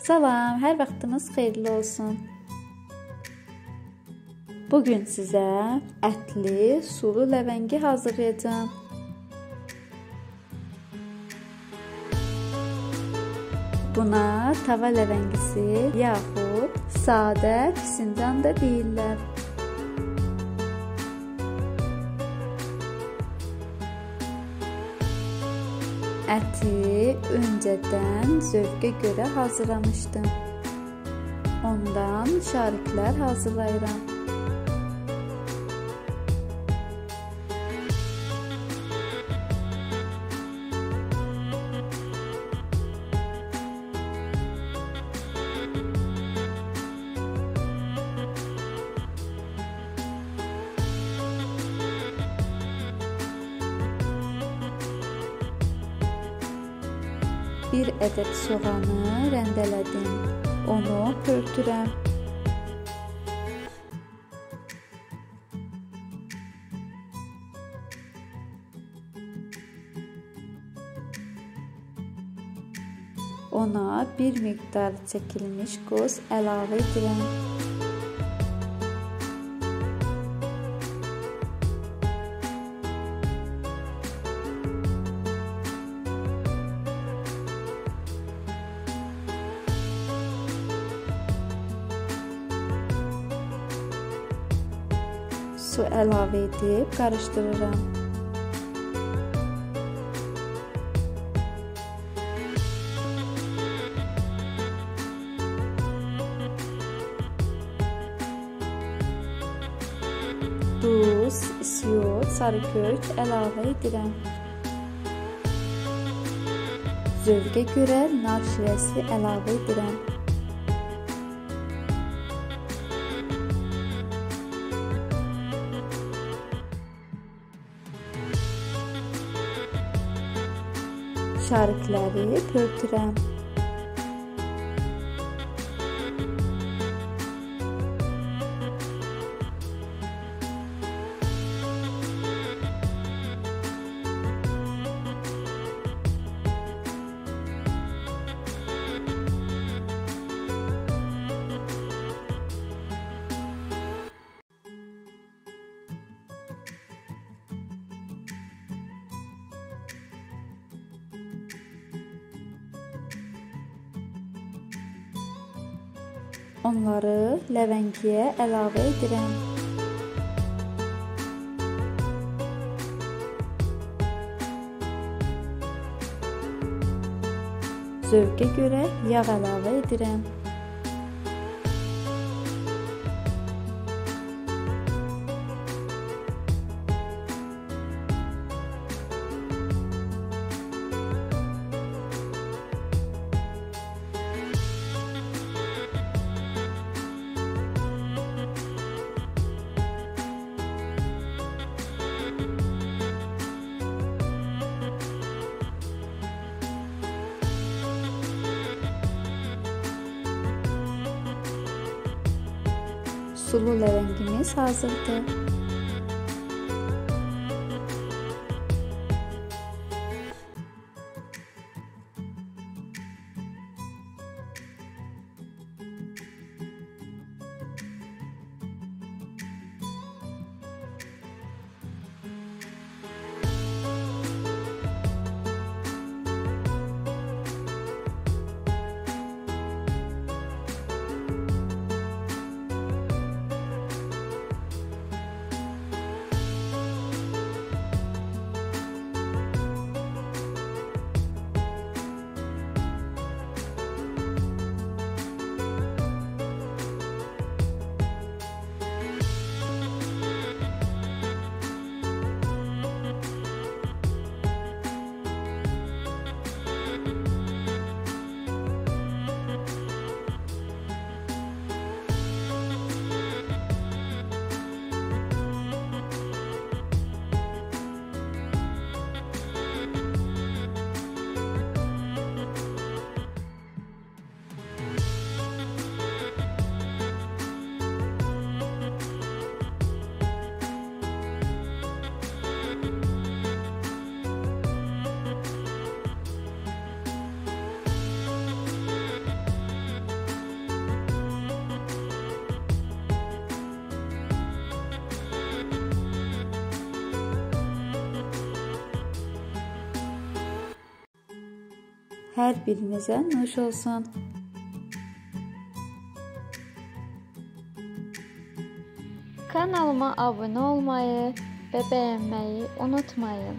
Salam, hər vaxtınız xeyirli olsun. Bu gün sizə ətli, sulu ləvəngi hazırlayacağam. Buna tava ləvəngisi yaxud sadə fincan da deyirlər. Əti öncədən zövqə görə hazırlamışdım. Ondan şariklər hazırlayıram. Bir ədəd soğanı rəndələdim. Onu pörtürəm. Ona bir miqdar çəkilmiş qoz əlavə edirəm. Su əlavə edib qarışdırıram. Duz, isiyot, sarı kök əlavə edirəm. Zövqə görə nar şirəsi əlavə edirəm. Şarikləri pörtürəm. Onları ləvəngiyə əlavə edirəm. Zövqə görə yağ əlavə edirəm. Sulula rengimiz hazırdır. Hər birinizə nuş olsun. Kanalıma abunə olmayı və bəyənməyi unutmayın.